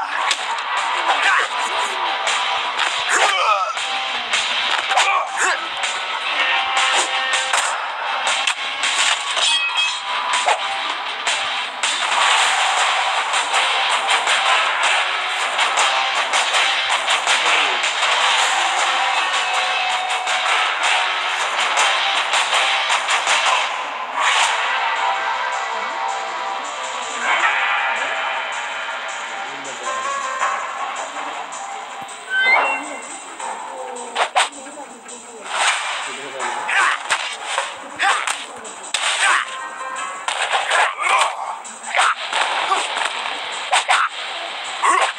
Bye. Oh!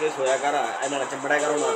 Case होया कर आ चमड़ा करो ना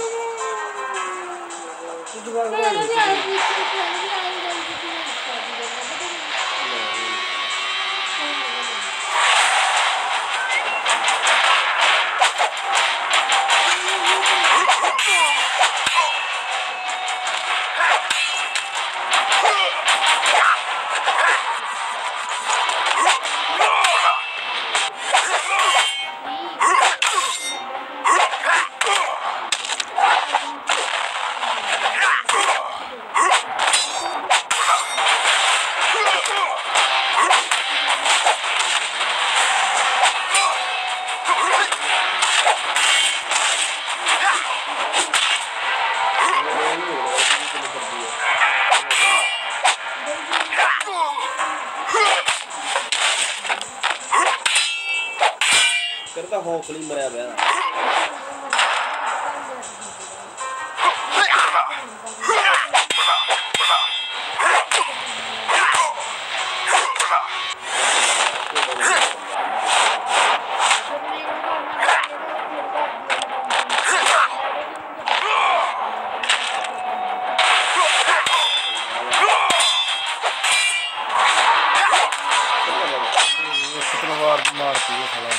करता हो कली मरा बया Yeah. Burası sıkıntı var bunlar diye falan.